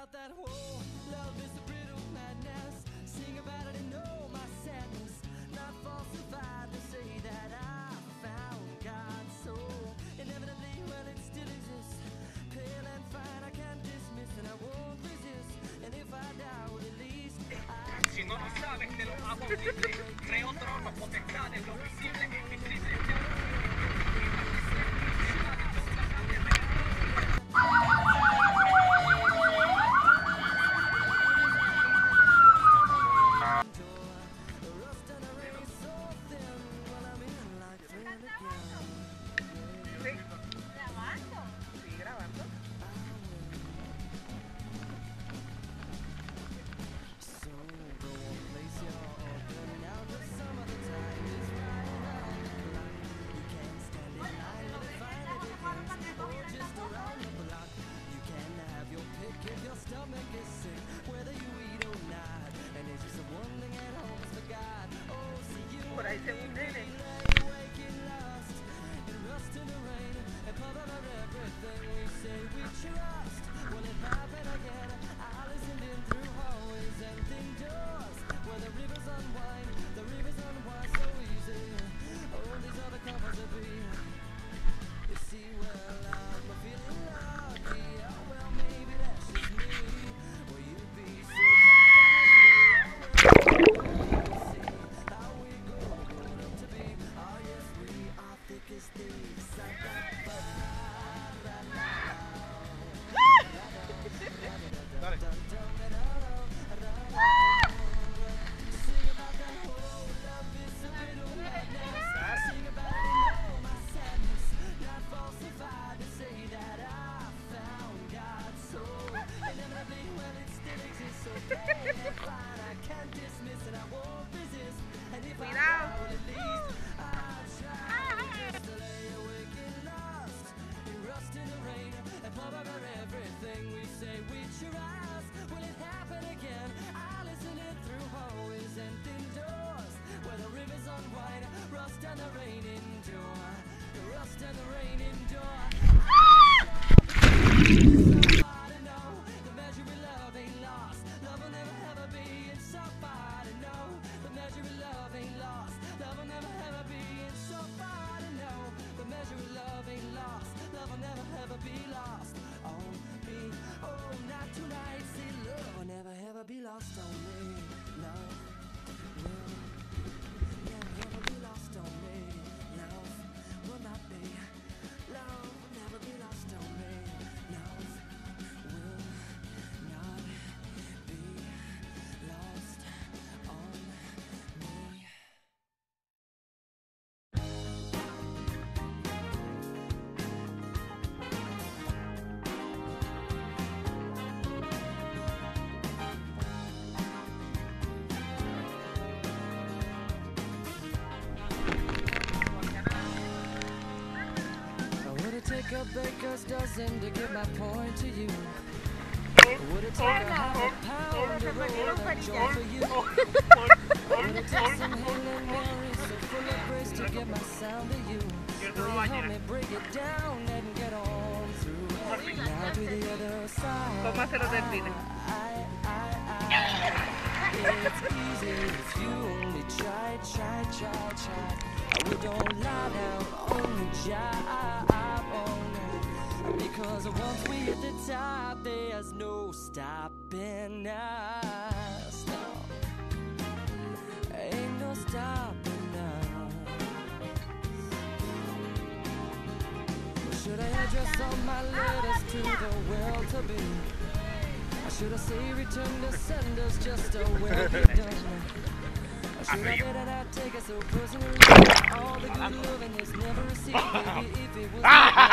about that whole love is a brittle madness. Sing about it and know my sadness. Not falsified to say that I found God's soul. Inevitably, well, it still exists. Pale and fine, I can't dismiss, and I won't resist. And if I die, well, at least I. Si no lo sabes, te lo hago. Creo tronos, potestades, lo visible invisible. Be lost. On me, Take a baker's dozen to get my point to you? Would it take a half a pound that joint for you? Would it take some healing worries so full of grace to get my sound to you? Will you help me break it down and get on through? Now to the other side. ¿Cómo se lo termina? I, I, I, it's easy if you only try, try, try, try. We don't lie down on the job, oh no. Because once we hit the top, there's no stopping us. No, ain't no stopping us. Should I address all my letters to the well to be? Or should I say return to senders just a well be done? Or should I let it take it so personally? All the good loving is never received, baby, if it was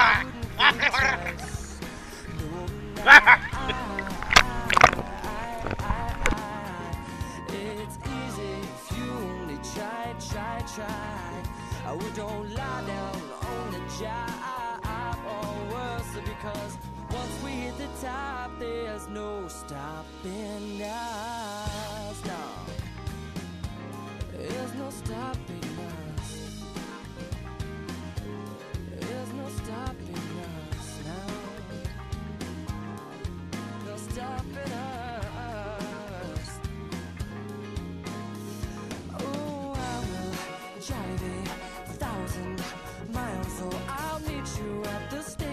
if you only try, try, try. I would don't lie down on the job or worse because once we hit the top, there's no stopping us. No, there's no stopping. thousand miles, so I'll meet you at the station.